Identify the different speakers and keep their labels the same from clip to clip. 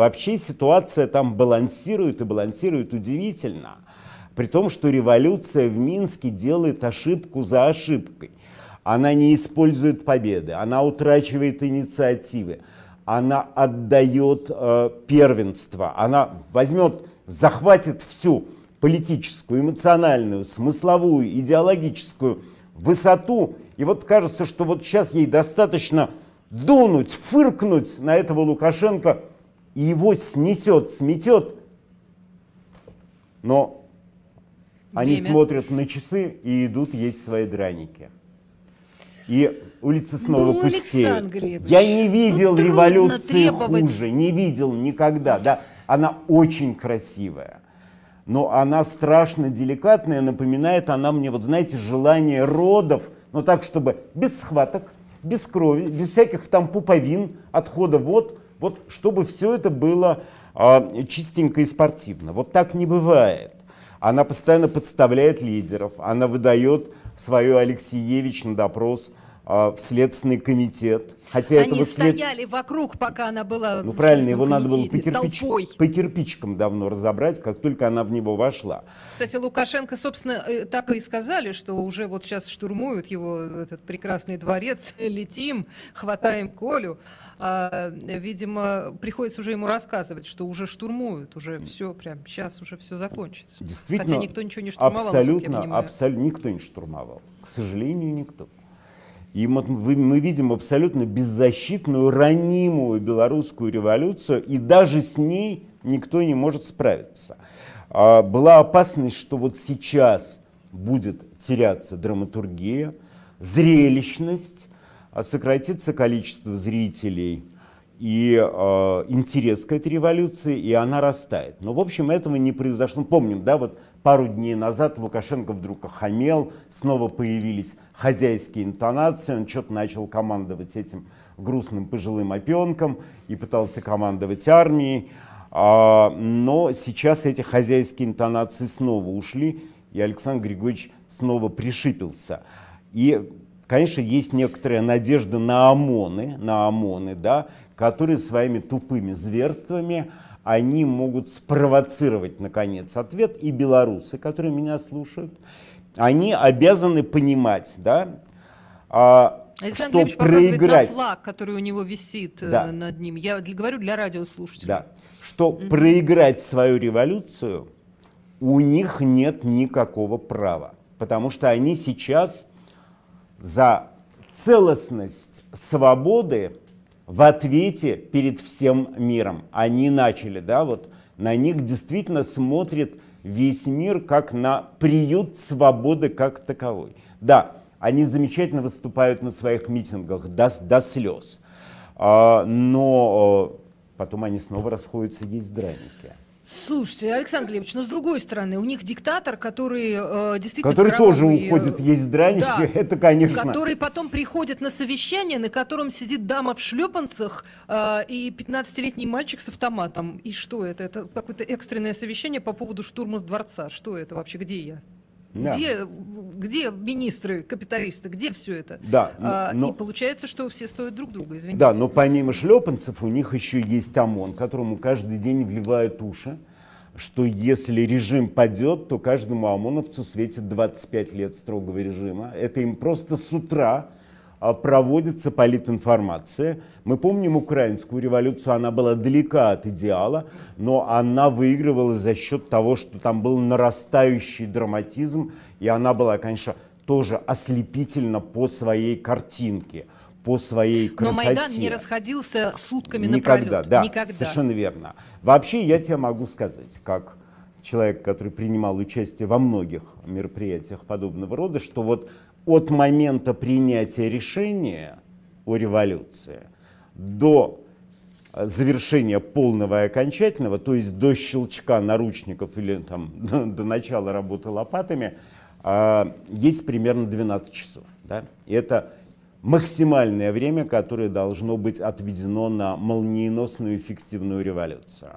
Speaker 1: Вообще ситуация там балансирует и балансирует удивительно. При том, что революция в Минске делает ошибку за ошибкой. Она не использует победы, она утрачивает инициативы, она отдает э, первенство, она возьмет, захватит всю политическую, эмоциональную, смысловую, идеологическую высоту. И вот кажется, что вот сейчас ей достаточно дунуть, фыркнуть на этого Лукашенко, и его снесет, сметет. Но они
Speaker 2: Время.
Speaker 1: смотрят на часы и идут есть свои драники. И улицы снова
Speaker 2: Ну, Глебович,
Speaker 1: Я не видел
Speaker 2: ну,
Speaker 1: революции
Speaker 2: требовать.
Speaker 1: хуже, не видел никогда. Да, она очень красивая, но она страшно деликатная, напоминает она мне, вот знаете, желание родов, но так, чтобы без схваток, без крови, без всяких там пуповин, отхода вод, вот чтобы все это было а, чистенько и спортивно. Вот так не бывает. Она постоянно подставляет лидеров, она выдает свою Алексеевич на допрос в Следственный комитет. Хотя
Speaker 2: Они
Speaker 1: этого след-
Speaker 2: стояли вокруг, пока она была
Speaker 1: ну правильно, его надо было по, кирпич-
Speaker 2: толпой.
Speaker 1: по кирпичкам давно разобрать, как только она в него вошла.
Speaker 2: Кстати, Лукашенко, собственно, э, так и сказали, что уже вот сейчас штурмуют его этот прекрасный дворец, летим, хватаем Колю. А, видимо, приходится уже ему рассказывать, что уже штурмуют, уже все, прям сейчас уже все закончится.
Speaker 1: Действительно,
Speaker 2: Хотя никто ничего не штурмовал,
Speaker 1: абсолютно, абсолютно никто не штурмовал. К сожалению, никто. И мы, видим абсолютно беззащитную, ранимую белорусскую революцию, и даже с ней никто не может справиться. А, была опасность, что вот сейчас будет теряться драматургия, зрелищность, а сократится количество зрителей и э, интерес к этой революции, и она растает. Но, в общем, этого не произошло. Помним, да, вот пару дней назад Лукашенко вдруг охамел, снова появились хозяйские интонации, он что-то начал командовать этим грустным пожилым опенком и пытался командовать армией. А, но сейчас эти хозяйские интонации снова ушли, и Александр Григорьевич снова пришипился. И, конечно, есть некоторая надежда на ОМОНы, на ОМОНы, да, которые своими тупыми зверствами они могут спровоцировать, наконец, ответ. И белорусы, которые меня слушают, они обязаны понимать, да, а,
Speaker 2: Александр
Speaker 1: что проиграть,
Speaker 2: на флаг, который у него висит э,
Speaker 1: Да.
Speaker 2: над ним. Я говорю для радиослушателей.
Speaker 1: да, что проиграть свою революцию у них нет никакого права, потому что они сейчас за целостность свободы в ответе перед всем миром. Они начали, да, вот на них действительно смотрит весь мир как на приют свободы как таковой. Да, они замечательно выступают на своих митингах до, до слез, А, но э, потом они снова расходятся есть драники.
Speaker 2: Слушайте, Александр Глебович, но с другой стороны, у них диктатор, который э, действительно
Speaker 1: Который тоже
Speaker 2: кровавый, э,
Speaker 1: уходит есть драники,
Speaker 2: да,
Speaker 1: это, конечно...
Speaker 2: который потом приходит на совещание, на котором сидит дама в шлепанцах э, и 15-летний мальчик с автоматом. И что это? Это какое-то экстренное совещание по поводу штурма дворца. Что это вообще? Где я?
Speaker 1: Да.
Speaker 2: Где, где министры, капиталисты, где все это?
Speaker 1: Да,
Speaker 2: А,
Speaker 1: но-
Speaker 2: И получается, что все стоят друг друга, извините.
Speaker 1: Да, но помимо шлепанцев у них еще есть ОМОН, которому каждый день вливают уши, что если режим падет, то каждому ОМОНовцу светит 25 лет строгого режима. Это им просто с утра проводится политинформация. Мы помним украинскую революцию, она была далека от идеала, но она выигрывала за счет того, что там был нарастающий драматизм, и она была, конечно, тоже ослепительна по своей картинке, по своей
Speaker 2: Но
Speaker 1: красоте.
Speaker 2: Майдан не расходился сутками
Speaker 1: Никогда,
Speaker 2: напролет.
Speaker 1: да,
Speaker 2: Никогда.
Speaker 1: совершенно верно. Вообще, я тебе могу сказать, как человек, который принимал участие во многих мероприятиях подобного рода, что вот от момента принятия решения о революции до э, завершения полного и окончательного, то есть до щелчка наручников или там, до, начала работы лопатами, а, есть примерно 12 часов. Да? И это максимальное время, которое должно быть отведено на молниеносную эффективную революцию.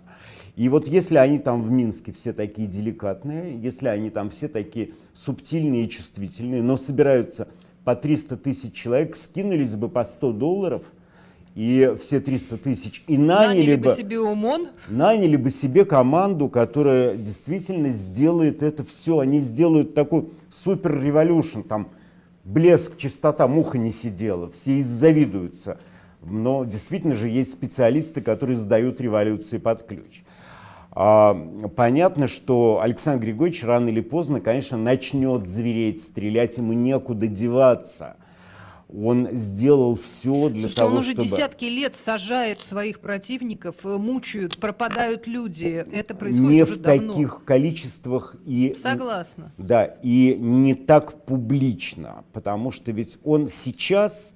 Speaker 1: И вот если они там в Минске все такие деликатные, если они там все такие субтильные и чувствительные, но собираются по 300 тысяч человек, скинулись бы по 100 долларов и все 300 тысяч, и наняли, наняли бы,
Speaker 2: себе ОМОН.
Speaker 1: Наняли бы себе команду, которая действительно сделает это все. Они сделают такой супер революшн, там блеск, чистота, муха не сидела, все завидуются. Но действительно же есть специалисты, которые сдают революции под ключ. А, понятно, что Александр Григорьевич рано или поздно, конечно, начнет звереть, стрелять, ему некуда деваться. Он сделал все для Слушайте, того,
Speaker 2: он уже
Speaker 1: чтобы...
Speaker 2: десятки лет сажает своих противников, э, мучают, пропадают люди. Это происходит
Speaker 1: не
Speaker 2: уже
Speaker 1: в таких количествах и...
Speaker 2: Согласна.
Speaker 1: Да, и не так публично, потому что ведь он сейчас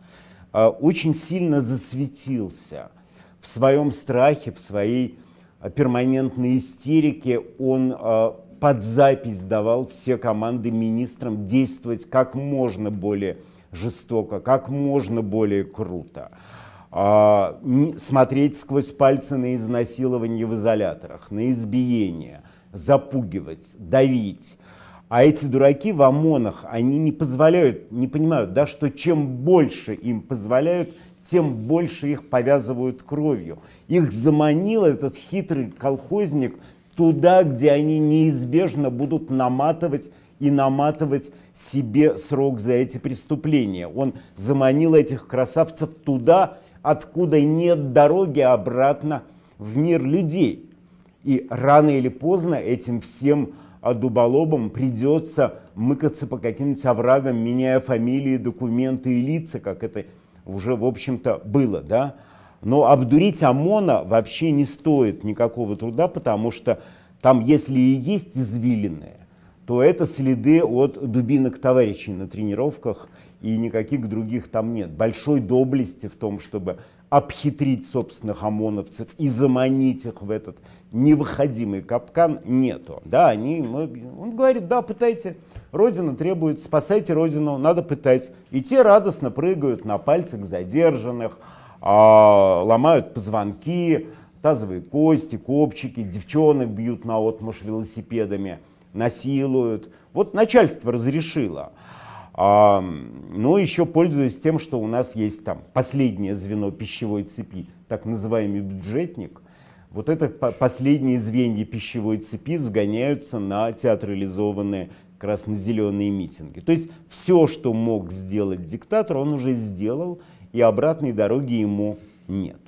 Speaker 1: э, очень сильно засветился в своем страхе, в своей э, перманентной истерике. Он э, под запись давал все команды министрам действовать как можно более жестоко, как можно более круто. А, смотреть сквозь пальцы на изнасилование в изоляторах, на избиение, запугивать, давить. А эти дураки в ОМОНах, они не позволяют, не понимают, да, что чем больше им позволяют, тем больше их повязывают кровью. Их заманил этот хитрый колхозник туда, где они неизбежно будут наматывать и наматывать себе срок за эти преступления. Он заманил этих красавцев туда, откуда нет дороги обратно в мир людей. И рано или поздно этим всем дуболобам придется мыкаться по каким-нибудь оврагам, меняя фамилии, документы и лица, как это уже, в общем-то, было, да. Но обдурить ОМОНа вообще не стоит никакого труда, потому что там, если и есть извилины, то это следы от дубинок товарищей на тренировках, и никаких других там нет. Большой доблести в том, чтобы обхитрить собственных ОМОНовцев и заманить их в этот невыходимый капкан, нету. Да, они, он говорит, да, пытайте, Родина требует, спасайте Родину, надо пытать. И те радостно прыгают на пальцах задержанных, а, ломают позвонки, тазовые кости, копчики, девчонок бьют на отмуж велосипедами насилуют. Вот начальство разрешило. А, ну, еще пользуясь тем, что у нас есть там последнее звено пищевой цепи, так называемый бюджетник, вот это последние звенья пищевой цепи сгоняются на театрализованные красно-зеленые митинги. То есть все, что мог сделать диктатор, он уже сделал, и обратной дороги ему нет.